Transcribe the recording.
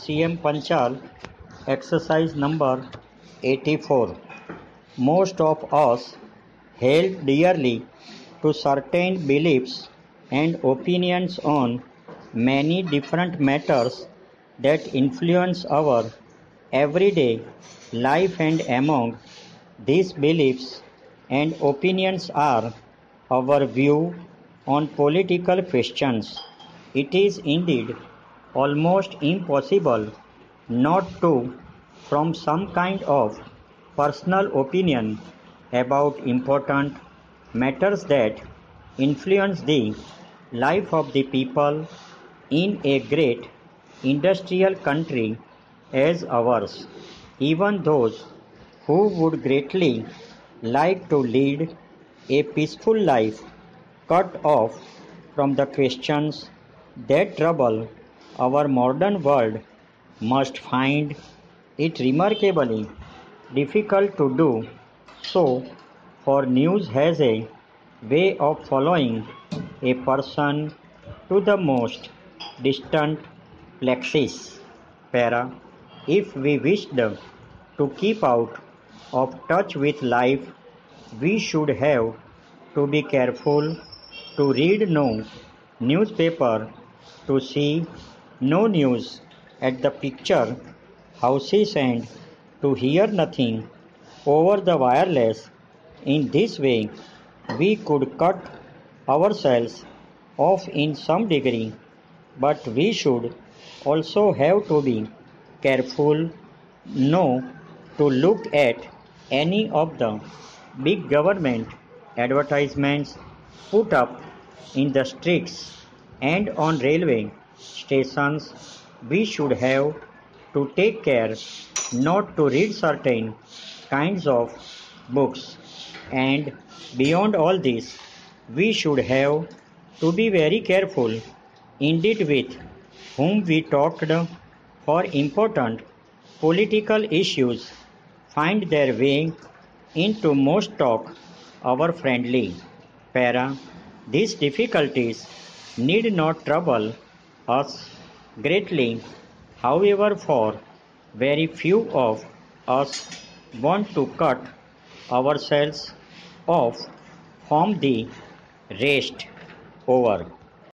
CM Panchal, exercise number 84. Most of us held dearly to certain beliefs and opinions on many different matters that influence our everyday life, and among these beliefs and opinions are our view on political questions. It is indeed almost impossible not to form some kind of personal opinion about important matters that influence the life of the people in a great industrial country as ours. Even those who would greatly like to lead a peaceful life cut off from the questions that trouble our modern world must find it remarkably difficult to do so, for news has a way of following a person to the most distant plexus. Para, if we wished to keep out of touch with life, we should have to be careful to read no newspaper, to see no news at the picture houses and to hear nothing over the wireless. In this way, we could cut ourselves off in some degree, but we should also have to be careful no to look at any of the big government advertisements put up in the streets and on railway stations, we should have to take care not to read certain kinds of books. And beyond all this, we should have to be very careful indeed with whom we talked for important political issues find their way into most talk our friendly para these difficulties need not trouble us greatly, however, for very few of us want to cut ourselves off from the rest over.